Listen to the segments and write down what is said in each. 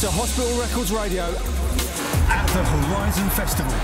to Hospital Records Radio at the Horizon Festival.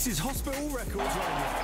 This is Hospital Records Radio.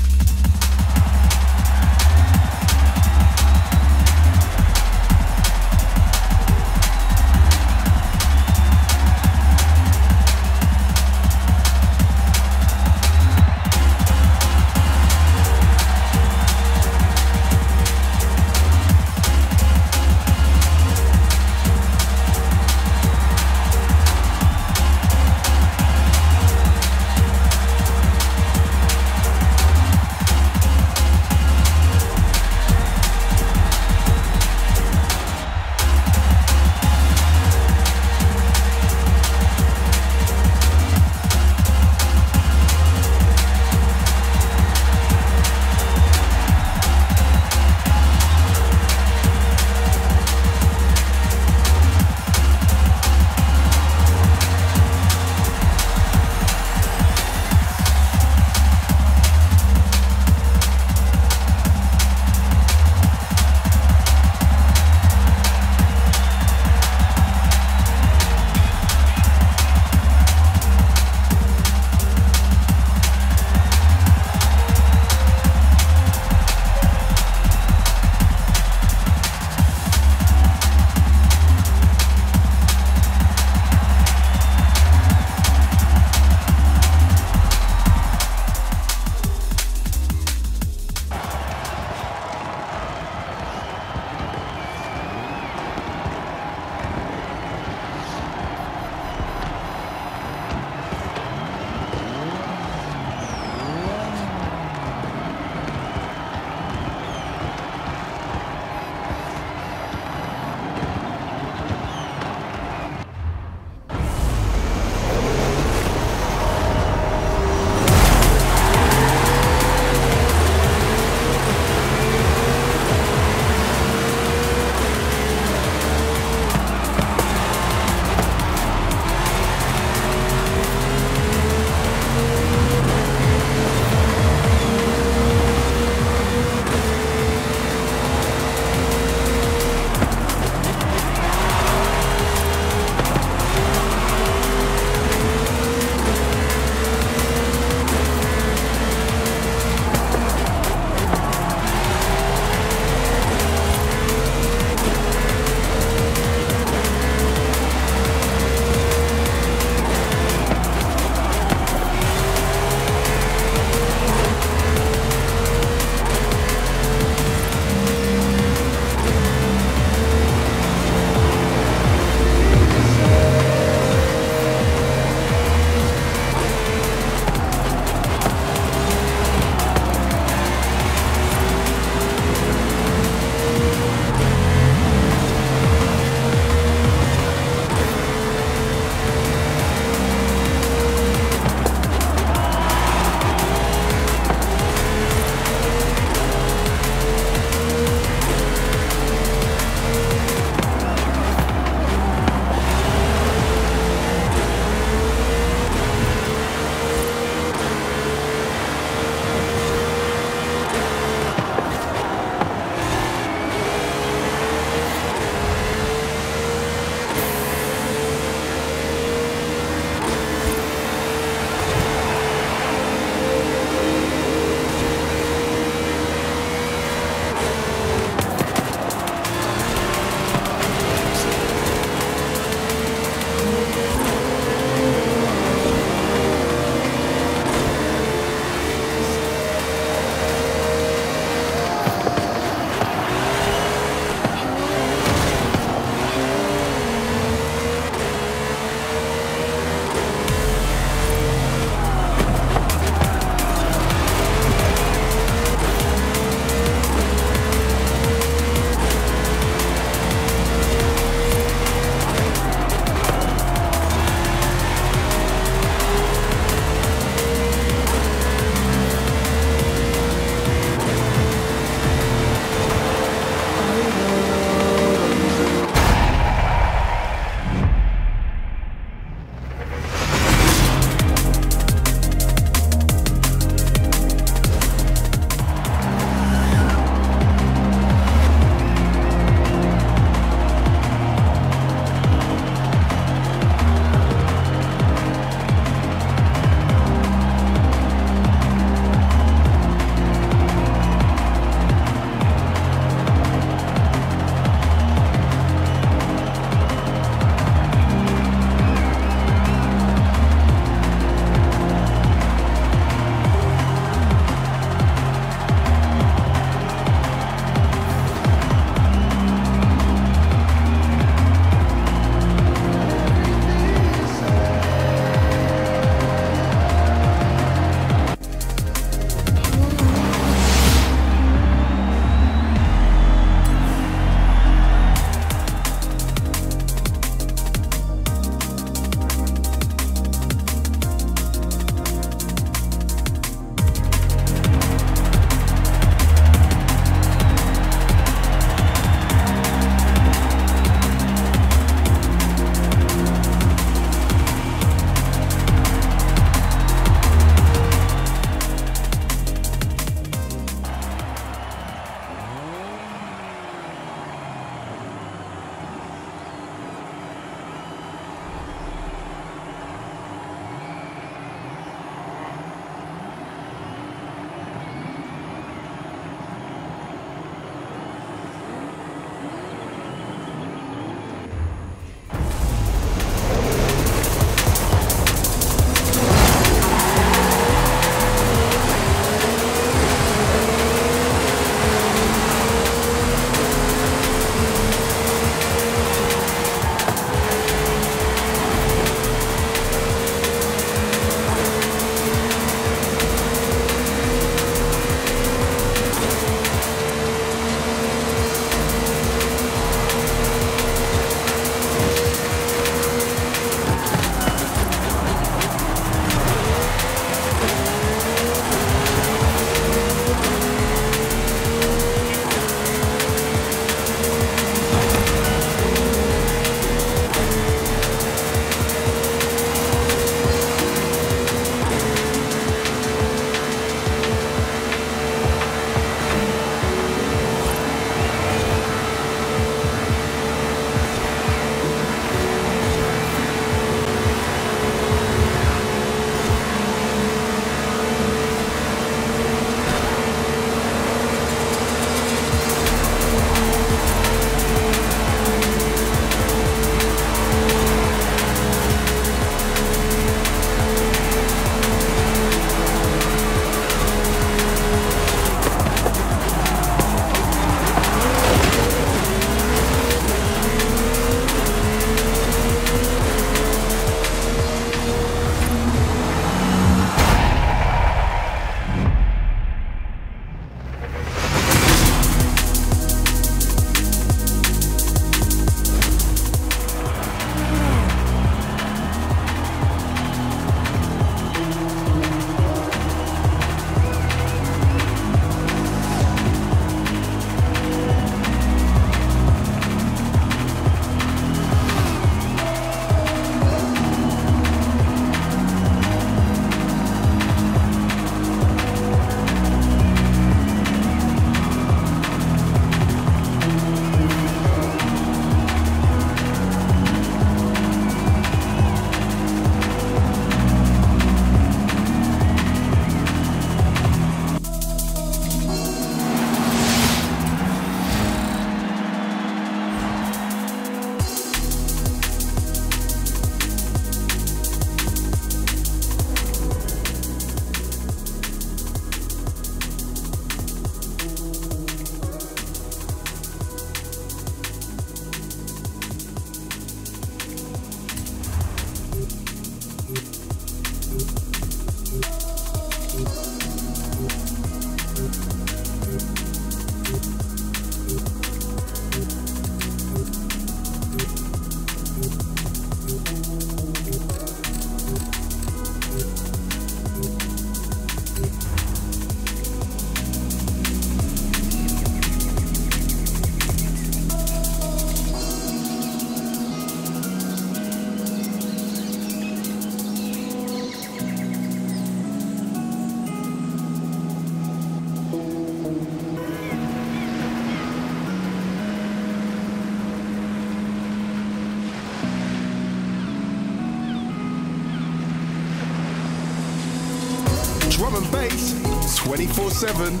24 7.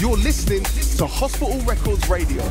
You're listening to Hospital Records Radio.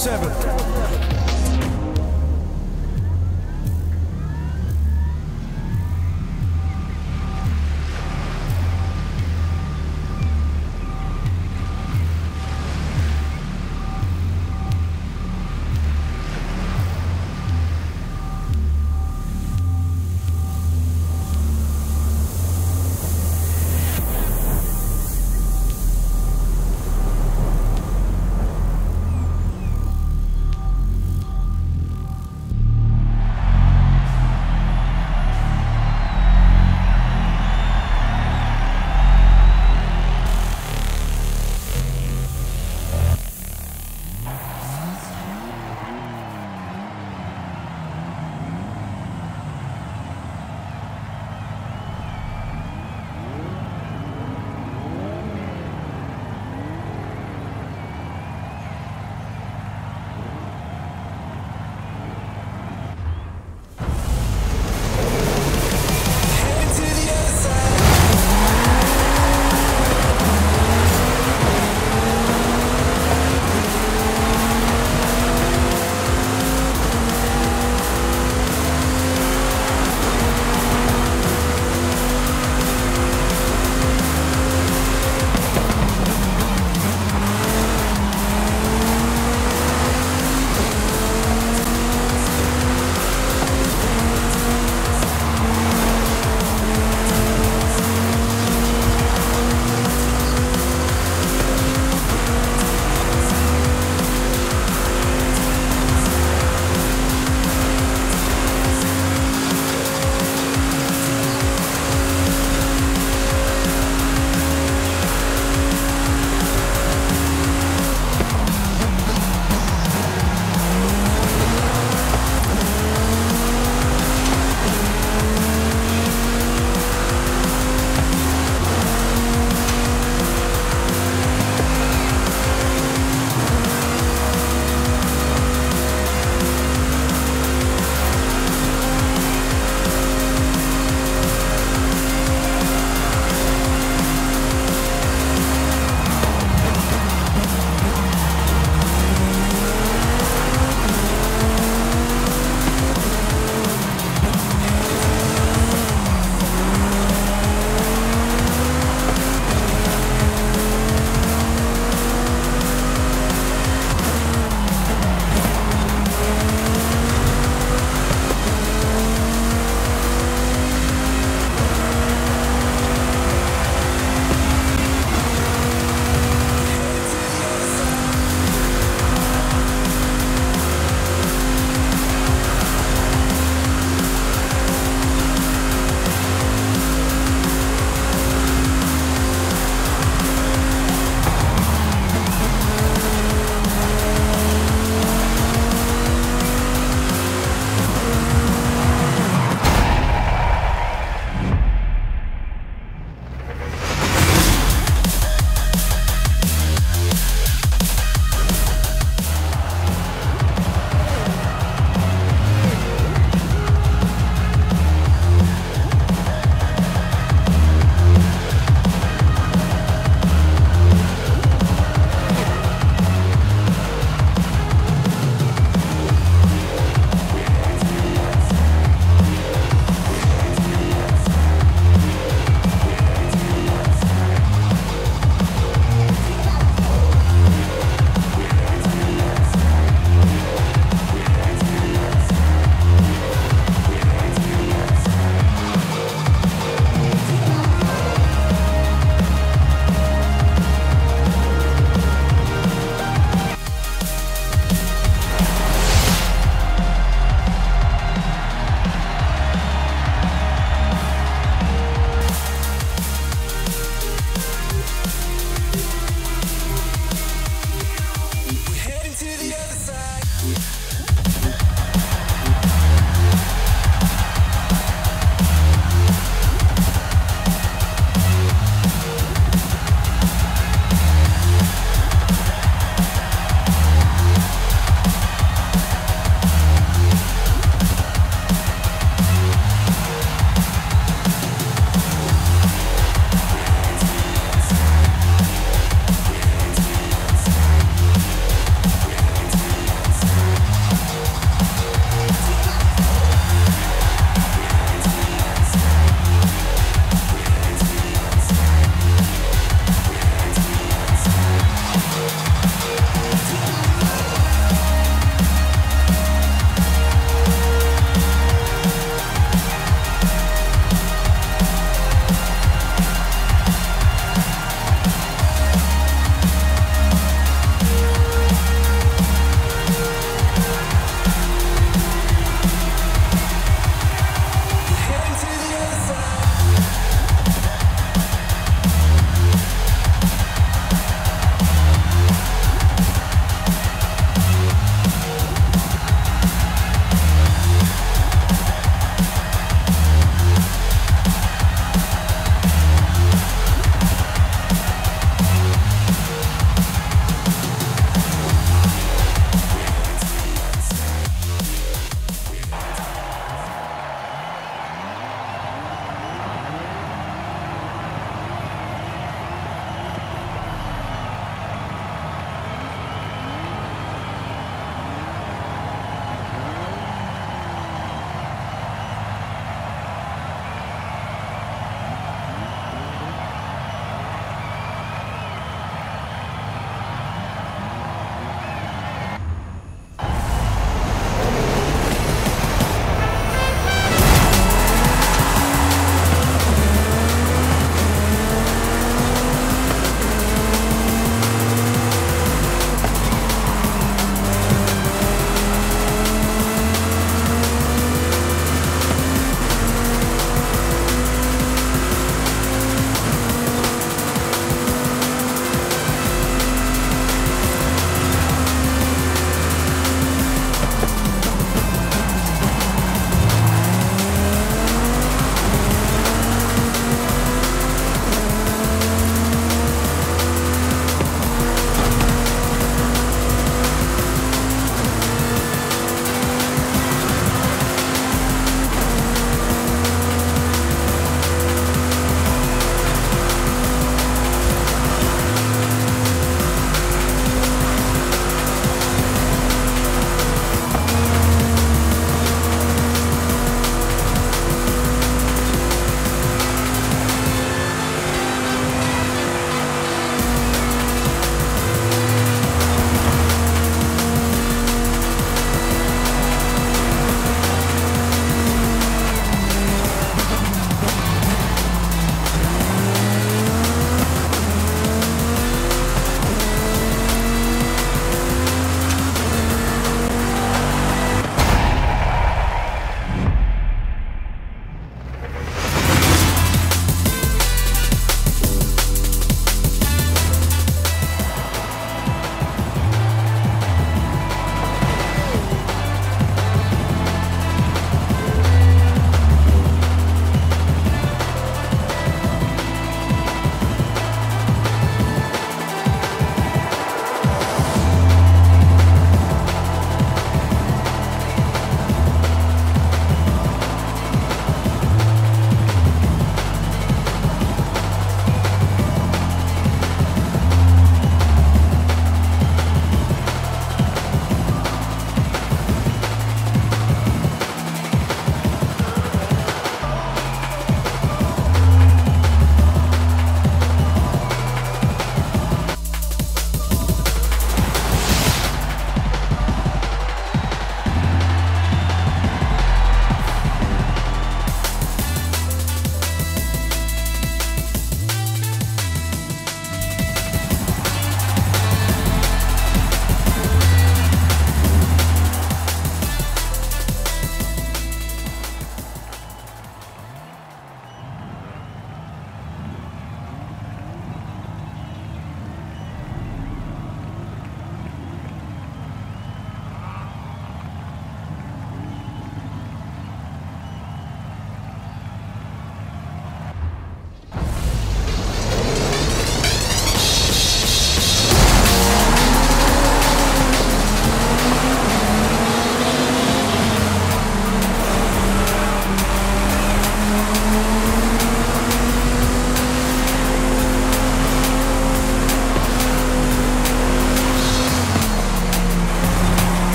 7.